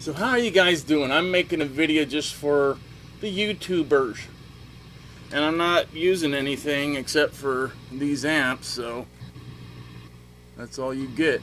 So how are you guys doing? I'm making a video just for the YouTubers. And I'm not using anything except for these amps, so that's all you get.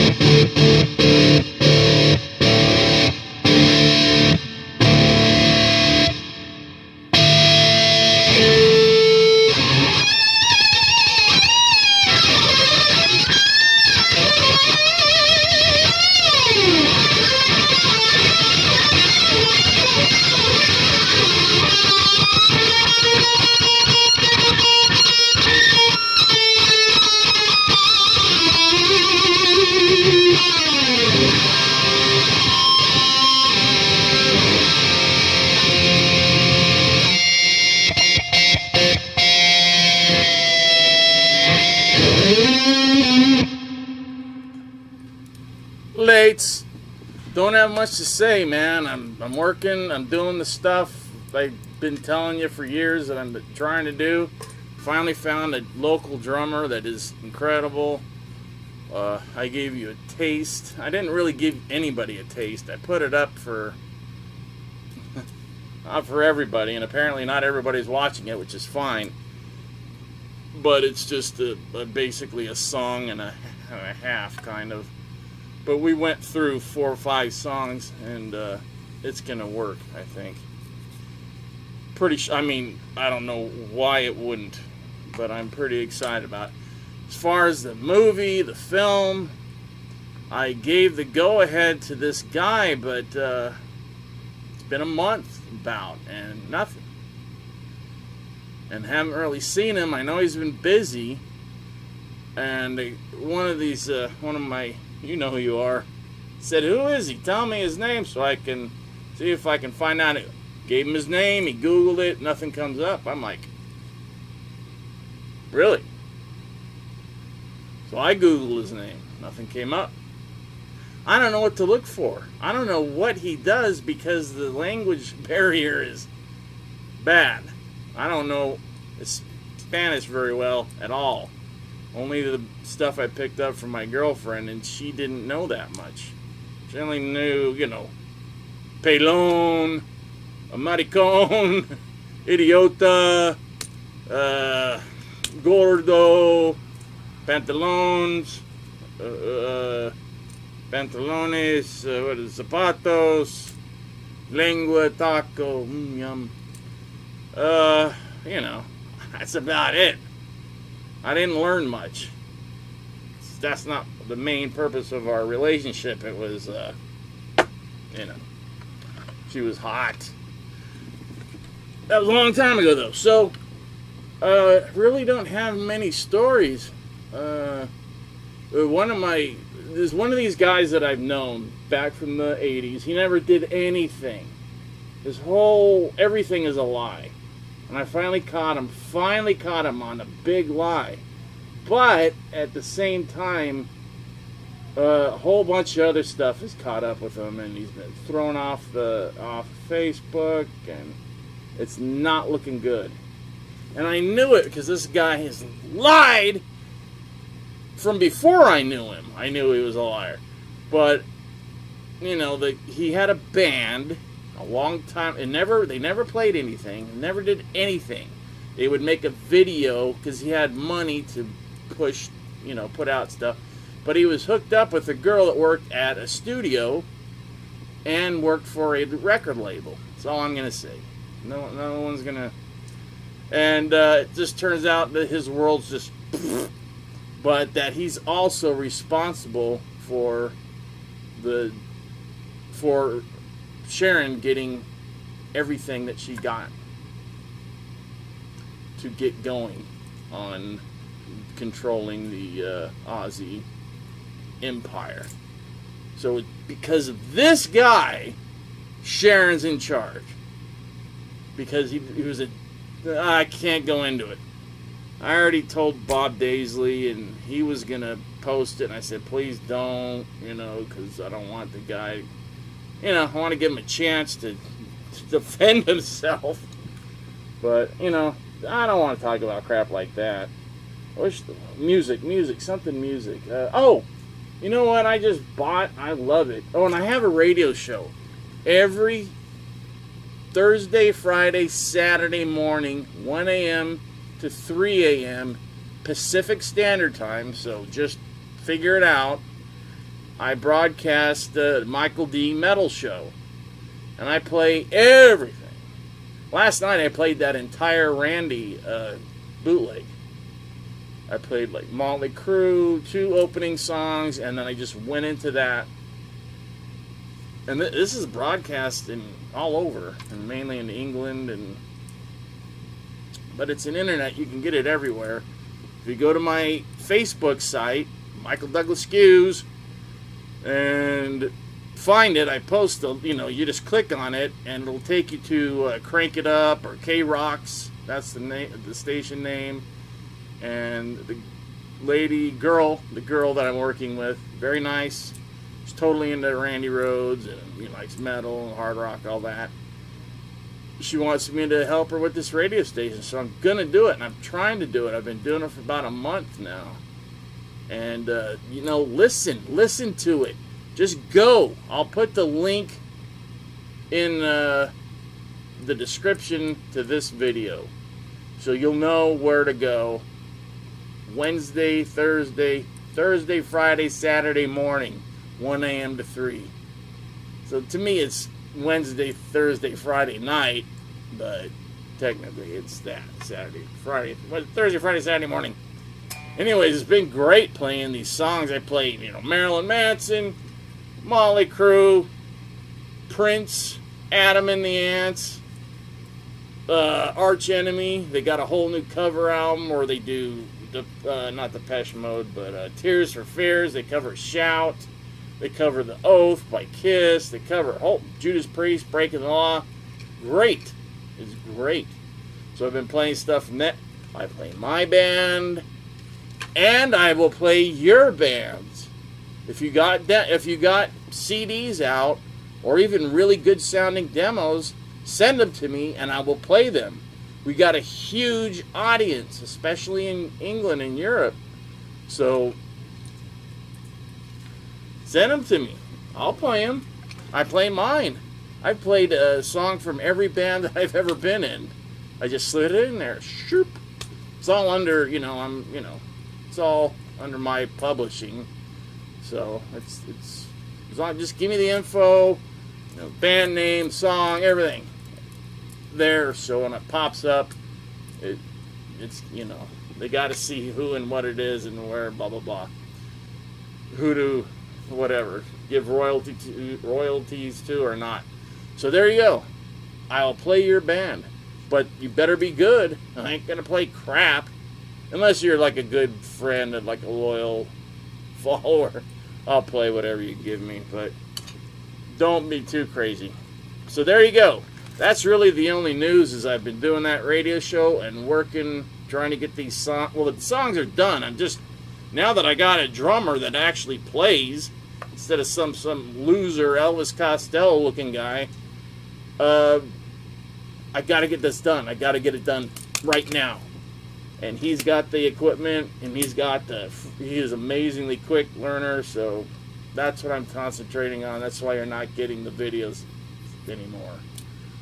Don't have much to say, man. I'm I'm working. I'm doing the stuff I've been telling you for years that I'm trying to do. Finally found a local drummer that is incredible. Uh, I gave you a taste. I didn't really give anybody a taste. I put it up for not for everybody, and apparently not everybody's watching it, which is fine. But it's just a, a basically a song and a, and a, half, kind of. But we went through four or five songs, and uh, it's gonna work, I think. Pretty. I mean, I don't know why it wouldn't, but I'm pretty excited about. it. As far as the movie, the film, I gave the go ahead to this guy, but uh, it's been a month about and nothing. And haven't really seen him. I know he's been busy. And one of these, uh, one of my, you know who you are, said, Who is he? Tell me his name so I can see if I can find out. Gave him his name, he Googled it, nothing comes up. I'm like, Really? So I Googled his name. Nothing came up. I don't know what to look for. I don't know what he does because the language barrier is bad. I don't know Spanish very well at all. Only the stuff I picked up from my girlfriend, and she didn't know that much. She only knew, you know, pelon, a maricon, idiota, uh, gordo, pantalones, uh, uh, pantalones, uh, what is zapatos, lengua, taco, mm, yum. Uh, you know, that's about it. I didn't learn much. That's not the main purpose of our relationship. It was, uh, you know, she was hot. That was a long time ago, though. So, uh, really don't have many stories. Uh, one of my there's one of these guys that I've known back from the 80s. He never did anything. His whole everything is a lie. And I finally caught him, finally caught him on a big lie. But at the same time, a whole bunch of other stuff has caught up with him, and he's been thrown off the off Facebook, and it's not looking good. And I knew it because this guy has lied from before I knew him. I knew he was a liar. But you know, the he had a band a long time and never they never played anything, never did anything. They would make a video because he had money to push, you know, put out stuff. But he was hooked up with a girl that worked at a studio and worked for a record label. That's all I'm gonna say. No, no one's gonna. And uh, it just turns out that his world's just but that he's also responsible for the for Sharon getting everything that she got to get going on controlling the uh, Ozzy empire. So because of this guy, Sharon's in charge. Because he, he was a I can't go into it. I already told Bob Daisley, and he was gonna post it. And I said, please don't, you know, because I don't want the guy. You know, I want to give him a chance to, to defend himself. But you know, I don't want to talk about crap like that. Wish the, music, music, something music. Uh, oh, you know what? I just bought. I love it. Oh, and I have a radio show every Thursday, Friday, Saturday morning, 1 a.m to 3 a.m. Pacific Standard Time, so just figure it out. I broadcast the Michael D. Metal Show, and I play everything. Last night I played that entire Randy uh, bootleg. I played like Motley Crue, two opening songs, and then I just went into that. And th- this is broadcast in all over, and mainly in England and but it's an internet. You can get it everywhere. If you go to my Facebook site, Michael Douglas Skewes, and find it, I post the, you know, you just click on it and it'll take you to uh, Crank It Up or K Rocks. That's the name, the station name. And the lady, girl, the girl that I'm working with, very nice. She's totally into Randy Rhoads and he likes metal and hard rock, all that. She wants me to help her with this radio station, so I'm gonna do it, and I'm trying to do it. I've been doing it for about a month now, and uh, you know, listen, listen to it. Just go. I'll put the link in uh, the description to this video, so you'll know where to go. Wednesday, Thursday, Thursday, Friday, Saturday morning. 1 a.m. to 3. So to me, it's Wednesday, Thursday, Friday night, but technically it's that Saturday, Friday, Thursday, Friday, Saturday morning. Anyways, it's been great playing these songs. I played, you know, Marilyn Manson, Motley Crue, Prince, Adam and the Ants, uh, Arch Enemy. They got a whole new cover album where they do the uh, not Depeche Mode, but uh, Tears for Fears. They cover Shout. They cover The Oath by Kiss. They cover oh, Judas Priest, Breaking the Law. Great. It's great. So I've been playing stuff from that. I play my band, and I will play your bands. If you got de- if you got CDs out, or even really good sounding demos, send them to me, and I will play them. We got a huge audience, especially in England and Europe. So Send them to me. I'll play them. I play mine. I've played a song from every band that I've ever been in. I just slid it in there. Shoop. It's all under, you know, I'm, you know, it's all under my publishing. So it's it's as long just give me the info, you know, band name, song, everything there. So when it pops up, it it's you know they got to see who and what it is and where, blah blah blah. Who to whatever, give royalty to, royalties to or not. So there you go. I'll play your band, but you better be good. I ain't gonna play crap, unless you're like a good friend and like a loyal follower. I'll play whatever you give me, but don't be too crazy. So there you go. That's really the only news is I've been doing that radio show and working, trying to get these songs. Well, the songs are done. I'm just now that I got a drummer that actually plays instead of some some loser Elvis Costello looking guy. Uh, I got to get this done. I got to get it done right now. And he's got the equipment, and he's got the. He is amazingly quick learner, so that's what I'm concentrating on. That's why you're not getting the videos anymore.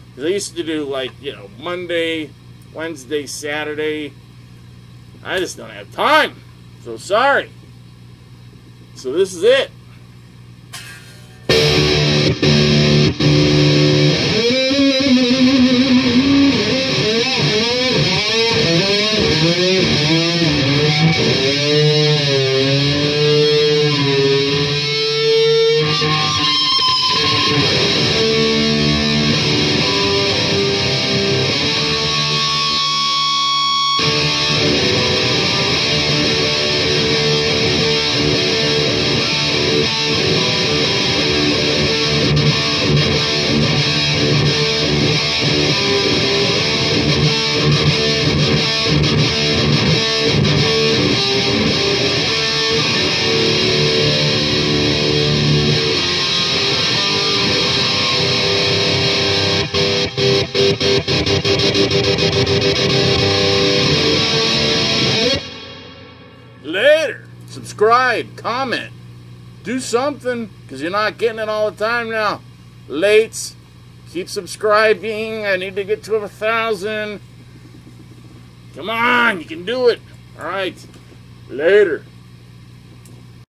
Because I used to do like you know Monday, Wednesday, Saturday. I just don't have time. So sorry. So this is it. Subscribe, comment, do something, because you're not getting it all the time now. Lates. Keep subscribing. I need to get to a thousand. Come on, you can do it. All right. Later.